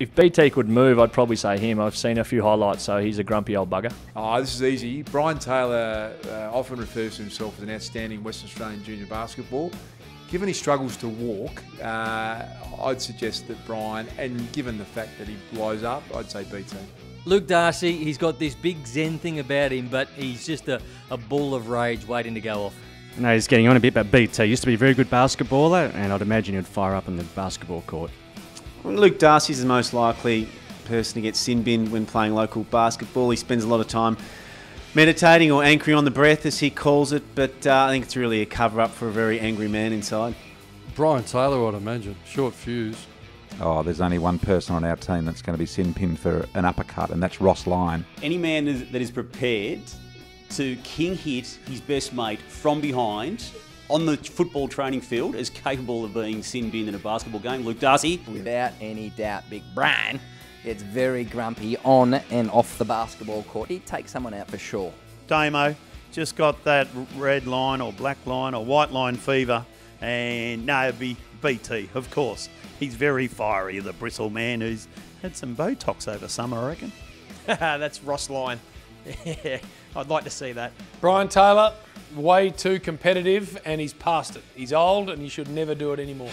if BT could move, I'd probably say him. I've seen a few highlights, so he's a grumpy old bugger. Oh, this is easy. Brian Taylor uh, often refers to himself as an outstanding Western Australian junior basketball. Given he struggles to walk, uh, I'd suggest that Brian, and given the fact that he blows up, I'd say BT. Luke Darcy, he's got this big zen thing about him, but he's just a, a ball of rage waiting to go off. No, he's getting on a bit, but BT used to be a very good basketballer, and I'd imagine he'd fire up on the basketball court. Luke Darcy's the most likely person to get sin binned when playing local basketball. He spends a lot of time meditating or anchoring on the breath, as he calls it, but uh, I think it's really a cover up for a very angry man inside. Brian Taylor, I'd imagine. Short fuse. Oh, there's only one person on our team that's going to be sin binned for an uppercut, and that's Ross Lyon. Any man that is prepared to king hit his best mate from behind on the football training field is capable of being sin binned in a basketball game. Luke Darcy. Without any doubt, Big Brian gets very grumpy on and off the basketball court. He'd take someone out for sure. Damo just got that red line or black line or white line fever, and no, it'd be BT, of course. He's very fiery, the bristle man who's had some Botox over summer, I reckon. That's Ross Lyon. I'd like to see that. Brian Taylor, way too competitive and he's past it. He's old and he should never do it anymore.